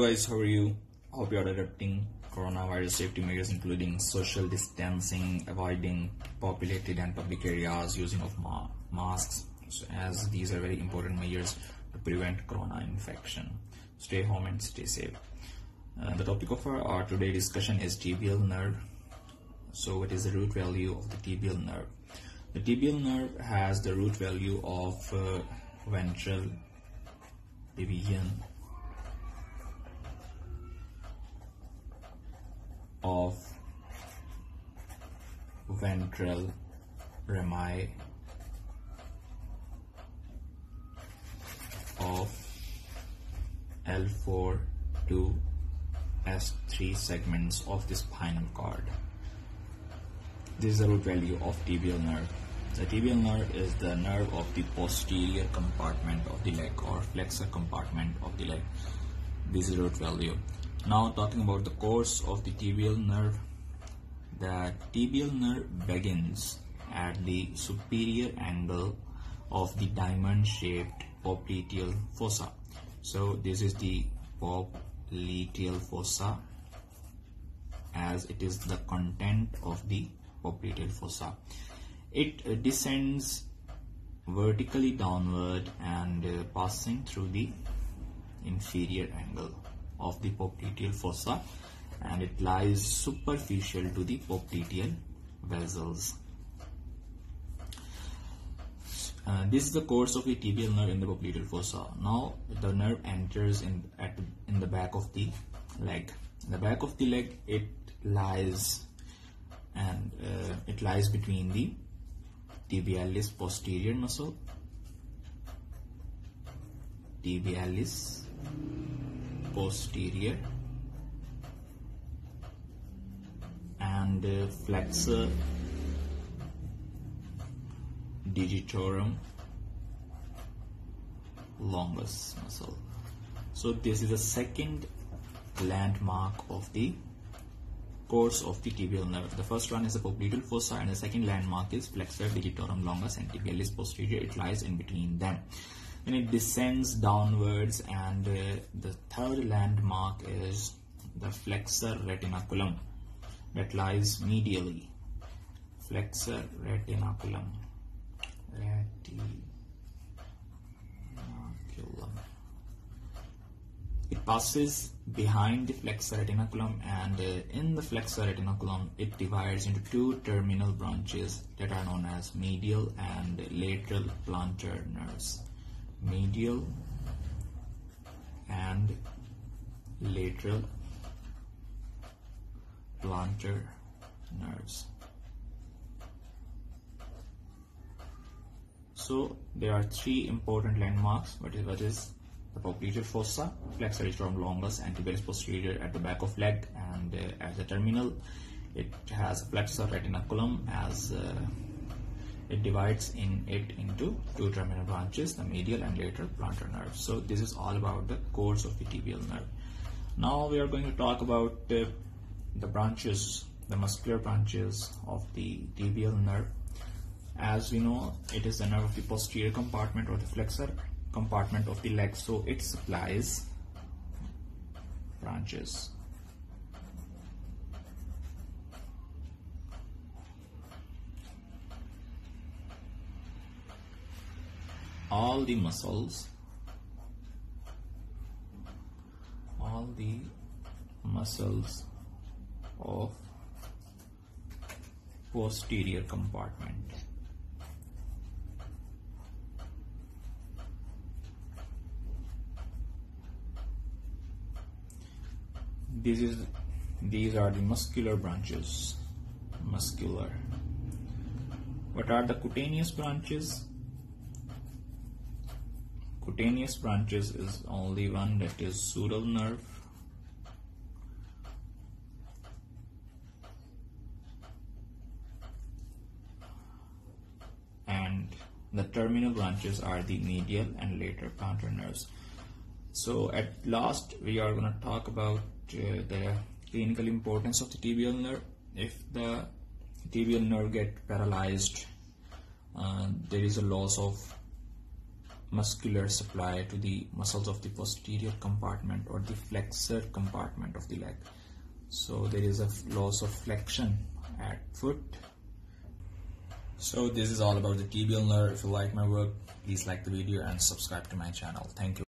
guys, how are you? Hope you are adopting coronavirus safety measures including social distancing, avoiding populated and public areas, using of ma masks as these are very important measures to prevent corona infection. Stay home and stay safe. Uh, the topic of our, our today discussion is tibial nerve. So what is the root value of the tibial nerve? The tibial nerve has the root value of uh, ventral division of ventral rami of L4 to S3 segments of the spinal cord. This is the root value of tibial nerve. The tibial nerve is the nerve of the posterior compartment of the leg or flexor compartment of the leg. This is root value. Now talking about the course of the tibial nerve. The tibial nerve begins at the superior angle of the diamond shaped popliteal fossa. So this is the popliteal fossa as it is the content of the popliteal fossa. It uh, descends vertically downward and uh, passing through the inferior angle of the popliteal fossa and it lies superficial to the popliteal vessels. Uh, this is the course of the tibial nerve in the popliteal fossa. Now the nerve enters in at in the back of the leg. In the back of the leg, it lies and uh, it lies between the tibialis posterior muscle, tibialis posterior, and uh, flexor digitorum longus muscle. So this is the second landmark of the course of the tibial nerve. The first one is the popliteal fossa and the second landmark is flexor digitorum longus and tibialis posterior. It lies in between them. Then it descends downwards and uh, the third landmark is the flexor retinaculum that lies medially. Flexor retinaculum. Retinaculum. It passes behind the flexor retinaculum and uh, in the flexor retinaculum it divides into two terminal branches that are known as medial and lateral plantar nerves. Medial and lateral plantar nerves. So there are three important landmarks. What is what is the popliteal fossa, flexor digitorum longus, tibialis posterior at the back of leg, and uh, at the terminal, it has a flexor retinaculum as uh, it divides in it into two terminal branches, the medial and lateral plantar nerves. So this is all about the course of the tibial nerve. Now we are going to talk about uh, the branches, the muscular branches of the tibial nerve. As we know, it is the nerve of the posterior compartment or the flexor compartment of the leg so it supplies branches all the muscles all the muscles of posterior compartment. This is these are the muscular branches muscular. What are the cutaneous branches? Cutaneous branches is only one that is sural nerve and the terminal branches are the medial and later plantar nerves so at last we are going to talk about uh, the clinical importance of the tibial nerve. If the tibial nerve get paralyzed, uh, there is a loss of muscular supply to the muscles of the posterior compartment or the flexor compartment of the leg. So there is a loss of flexion at foot so this is all about the tibial nerve if you like my work please like the video and subscribe to my channel. Thank you